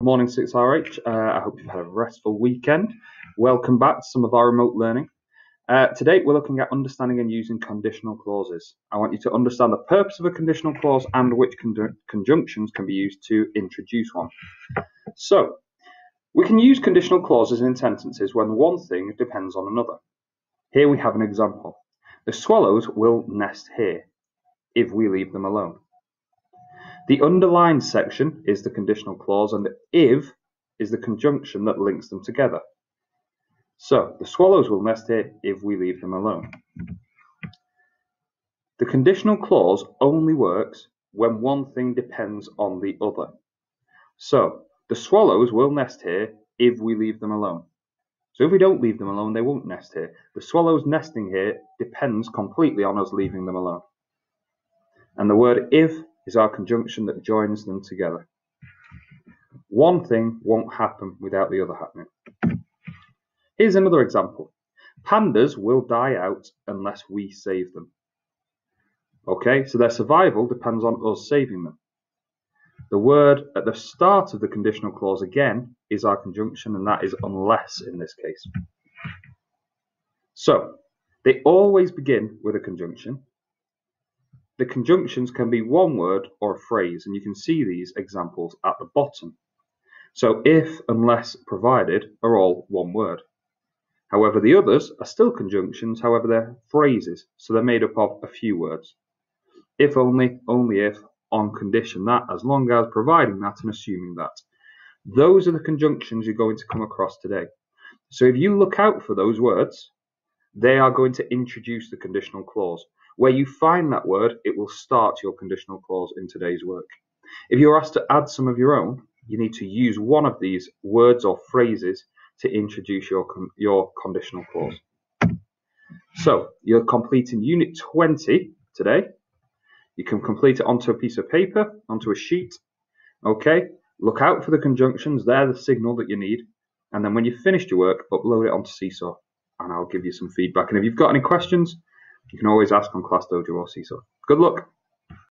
Good morning, 6RH. Uh, I hope you've had a restful weekend. Welcome back to some of our remote learning. Uh, today, we're looking at understanding and using conditional clauses. I want you to understand the purpose of a conditional clause and which conjunctions can be used to introduce one. So, we can use conditional clauses in sentences when one thing depends on another. Here we have an example. The swallows will nest here if we leave them alone. The underlined section is the conditional clause and the if is the conjunction that links them together. So, the swallows will nest here if we leave them alone. The conditional clause only works when one thing depends on the other. So, the swallows will nest here if we leave them alone. So if we don't leave them alone, they won't nest here. The swallows nesting here depends completely on us leaving them alone. And the word if is our conjunction that joins them together. One thing won't happen without the other happening. Here's another example. Pandas will die out unless we save them. Okay, so their survival depends on us saving them. The word at the start of the conditional clause again is our conjunction, and that is unless in this case. So, they always begin with a conjunction, the conjunctions can be one word or a phrase, and you can see these examples at the bottom. So if, unless, provided are all one word. However, the others are still conjunctions, however, they're phrases, so they're made up of a few words. If only, only if, on condition that, as long as, providing that, and assuming that. Those are the conjunctions you're going to come across today. So if you look out for those words, they are going to introduce the conditional clause. Where you find that word, it will start your conditional clause in today's work. If you're asked to add some of your own, you need to use one of these words or phrases to introduce your, your conditional clause. So, you're completing Unit 20 today. You can complete it onto a piece of paper, onto a sheet. Okay, look out for the conjunctions, they're the signal that you need. And then when you've finished your work, upload it onto Seesaw and I'll give you some feedback. And if you've got any questions, you can always ask on Class Dojo or Seesaw. Good luck!